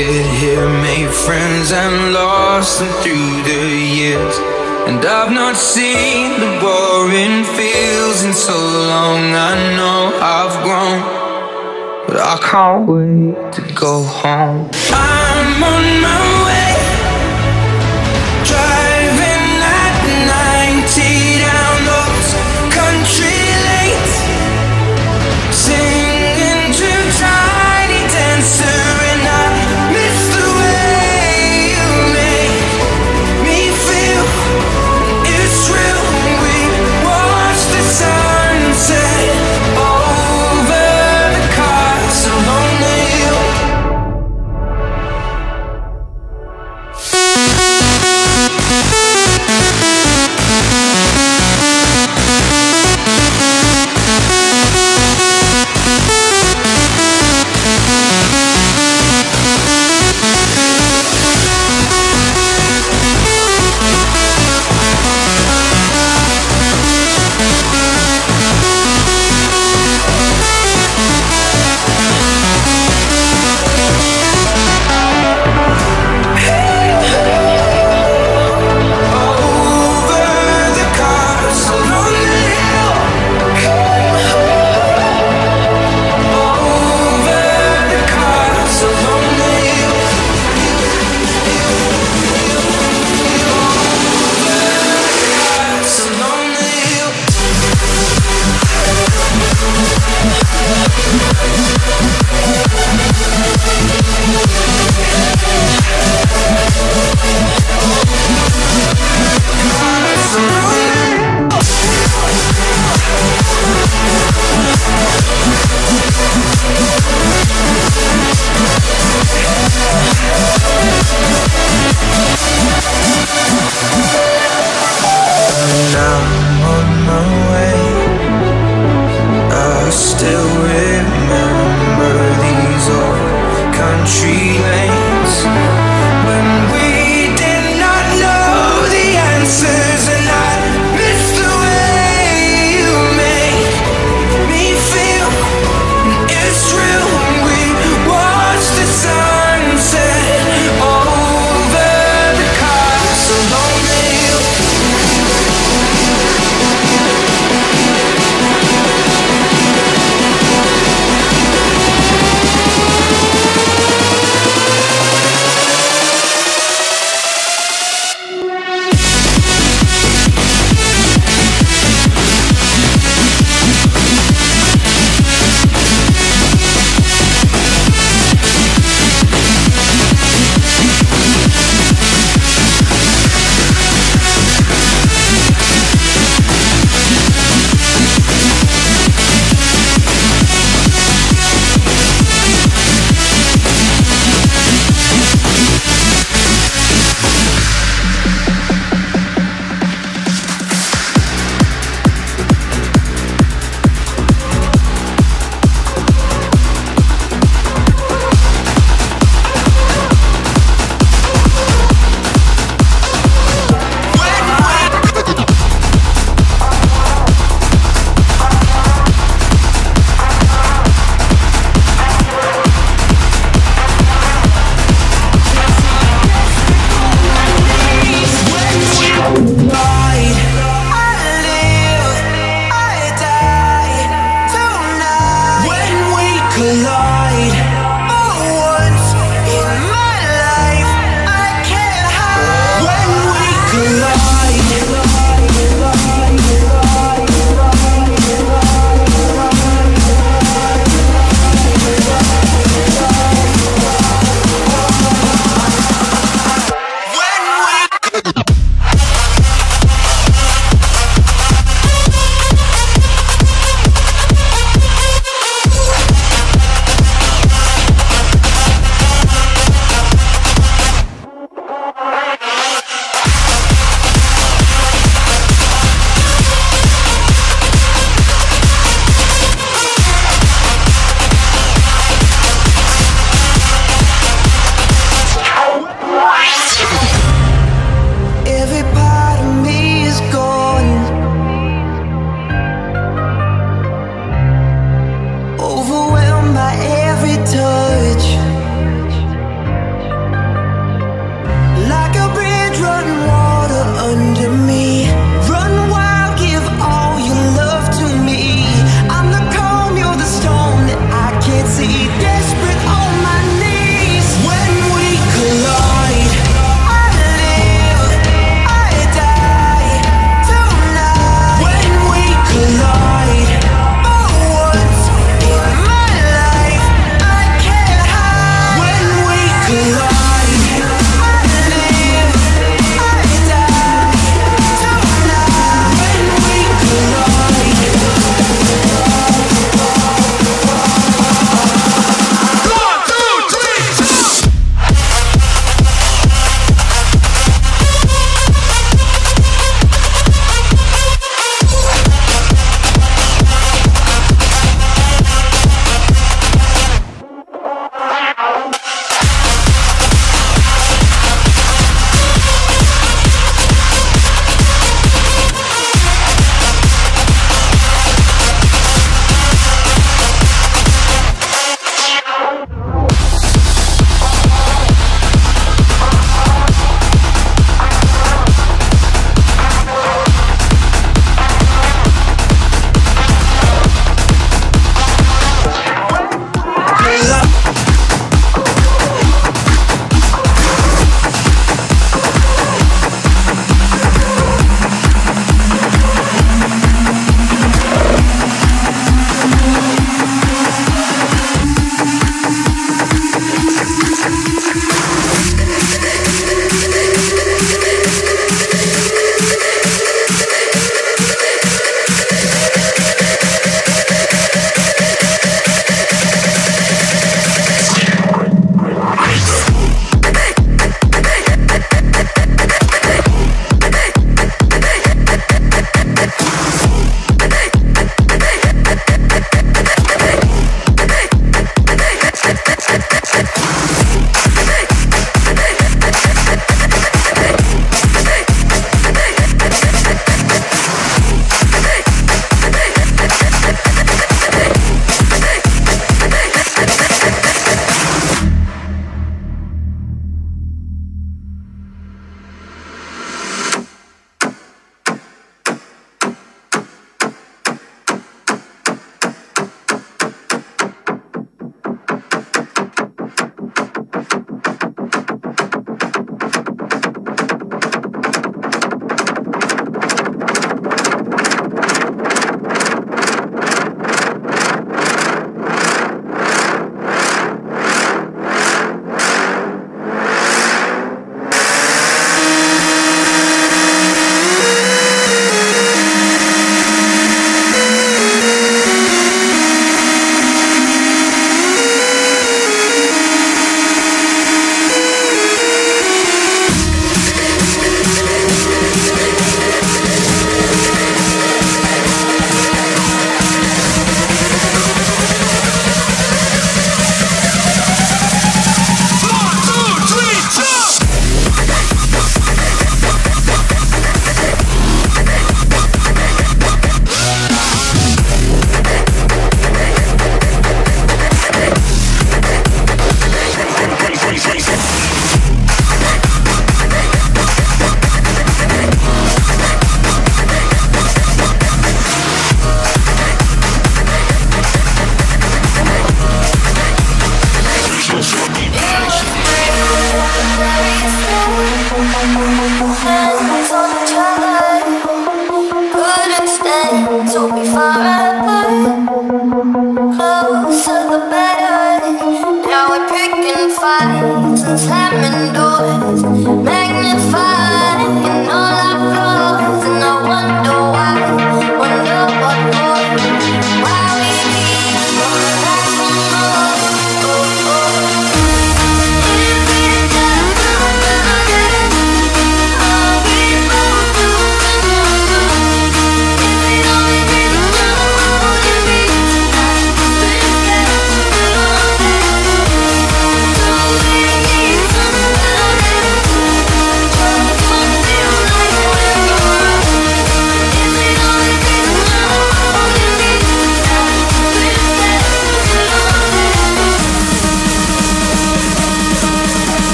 kid here made friends and lost them through the years. And I've not seen the boring fields in so long. I know I've grown, but I can't wait to go home. I'm on my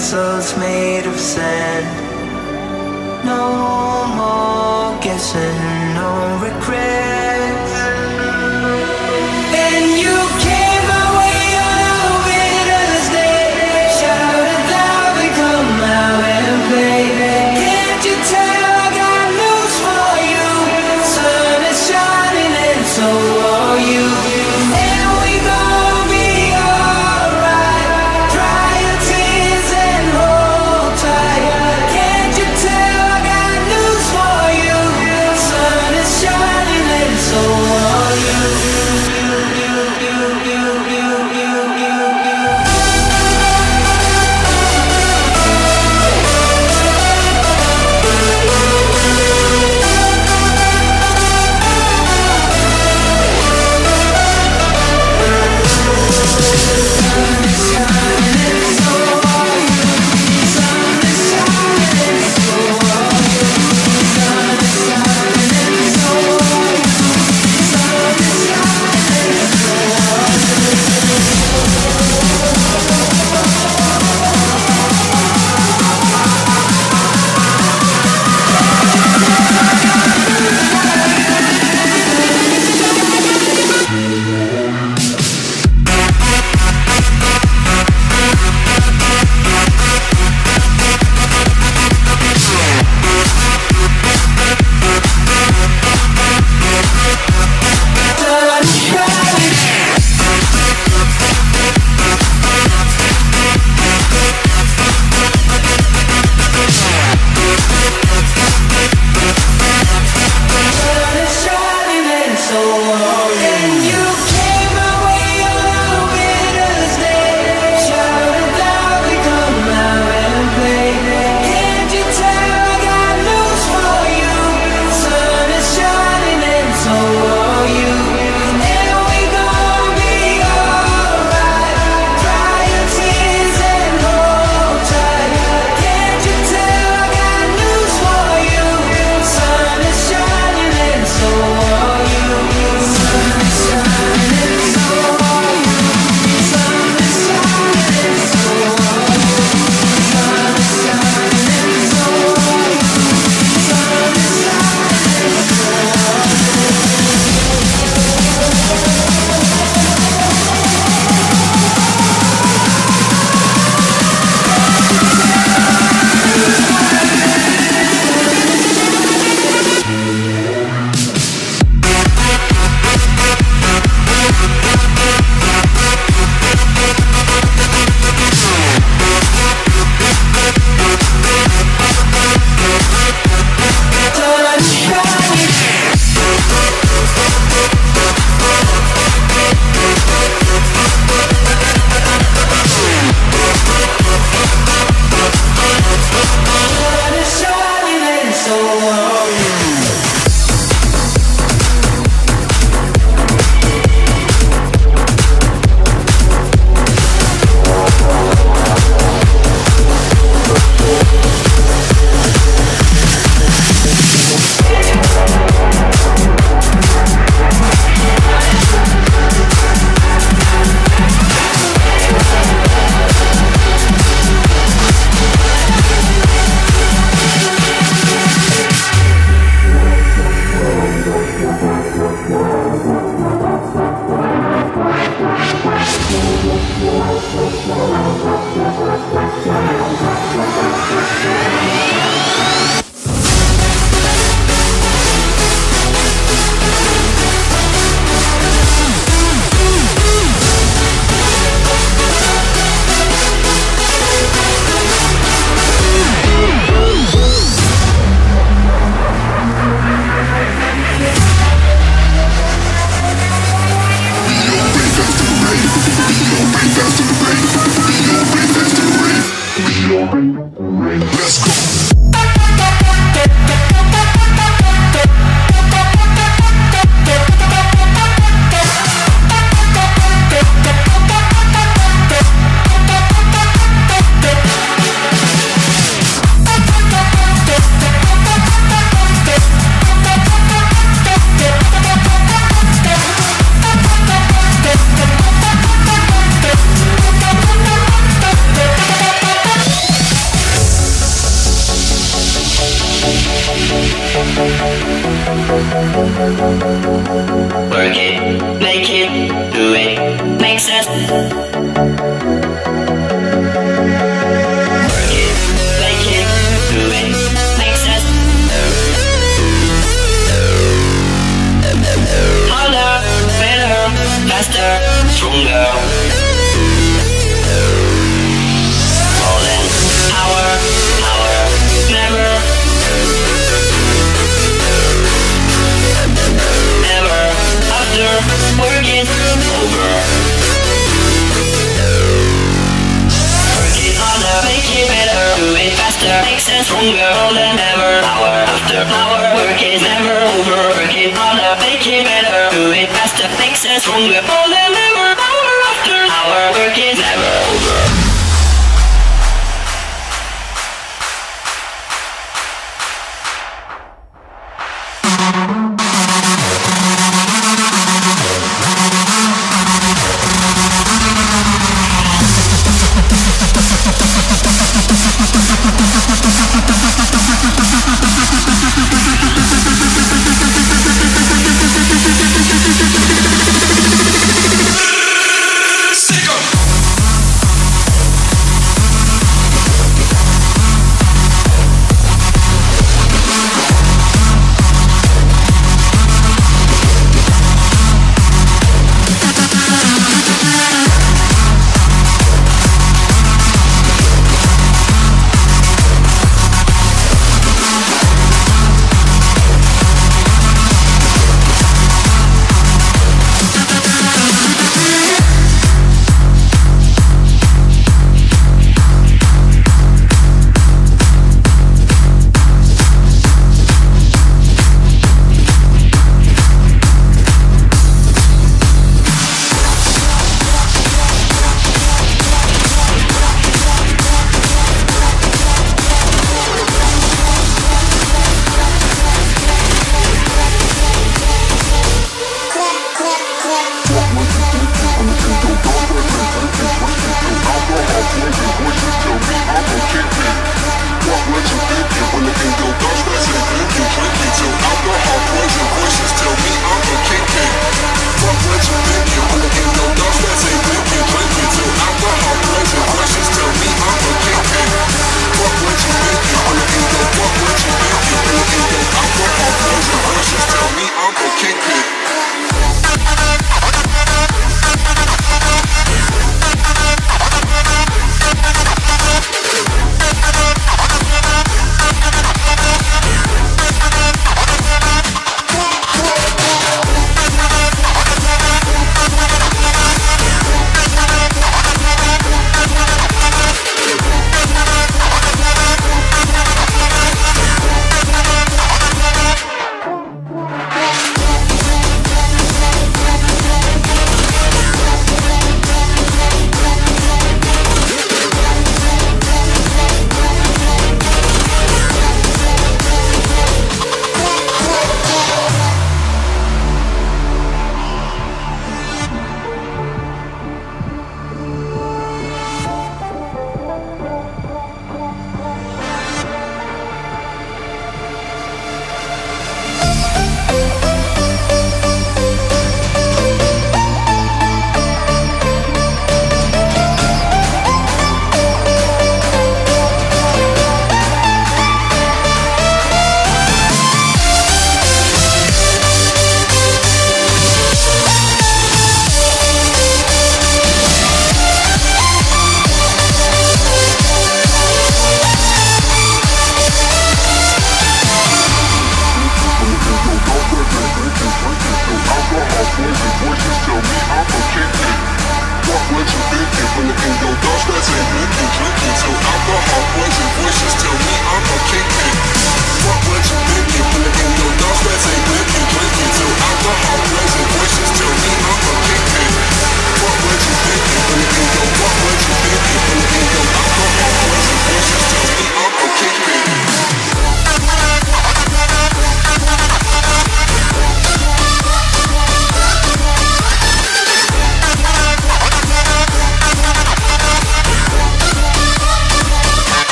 Castles made of sand. No more guessing, no regrets.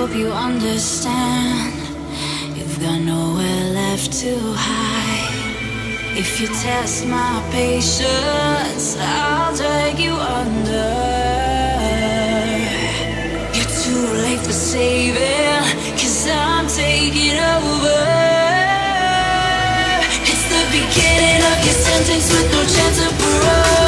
Hope you understand. You've got nowhere left to hide. If you test my patience, I'll drag you under. You're too late for saving, cause I'm taking over. It's the beginning of your sentence with no chance of parole.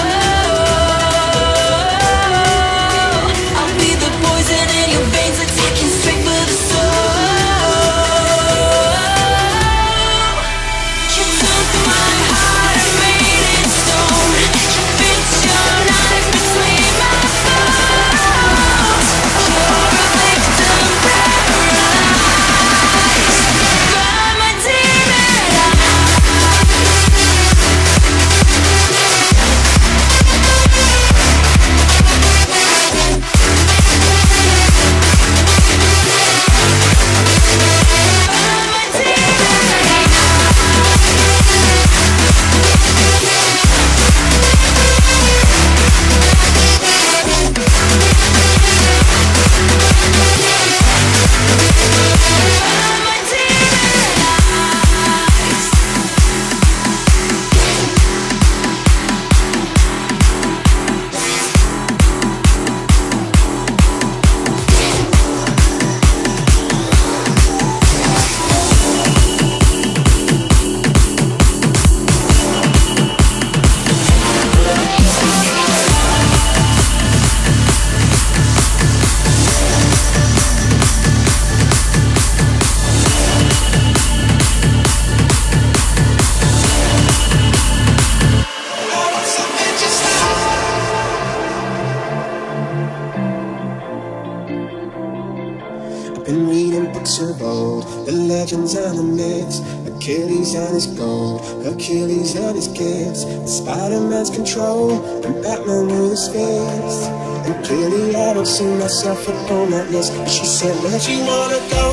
Gold, Achilles and his gifts, Spider-Man's control, and Batman with his fist. And clearly I don't see myself upon that list. She said, Where'd you wanna go?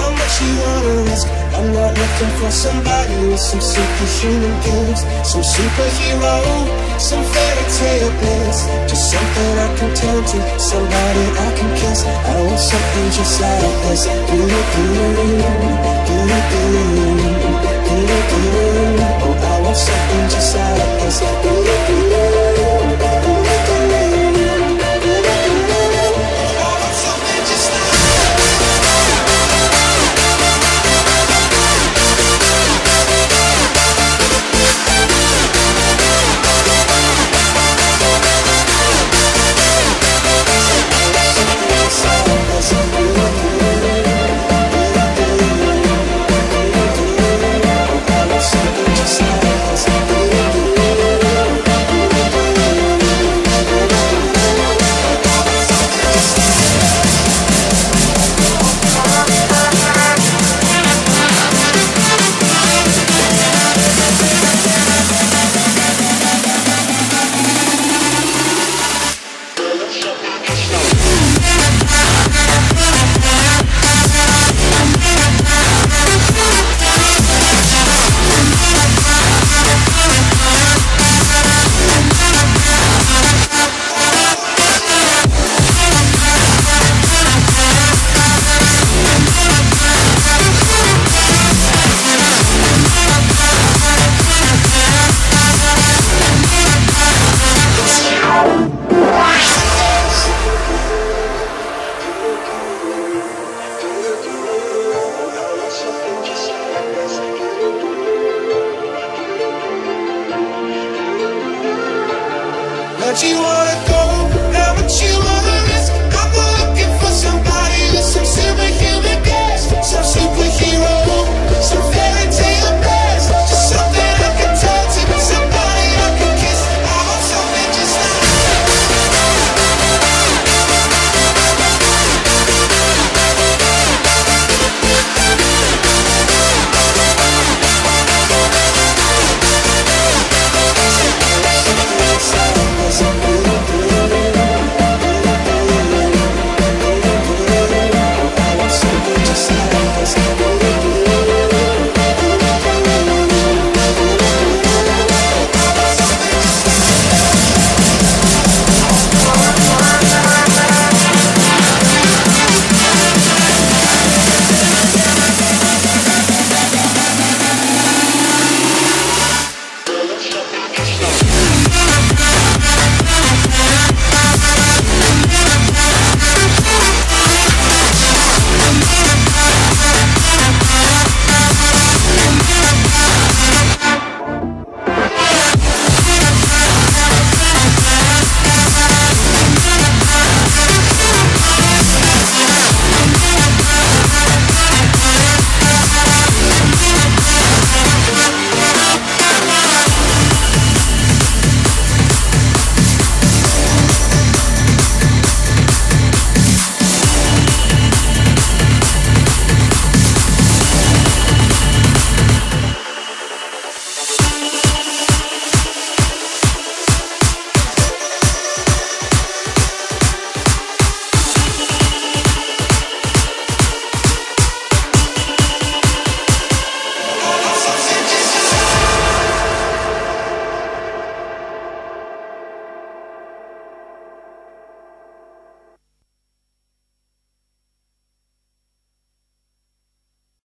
How much you wanna risk? I'm not looking for somebody with some superhuman gifts, some superhero, some fairy tale bliss. Just something I can turn to, somebody I can kiss. I want something just like this. Do do do do Oh, I want something just like this.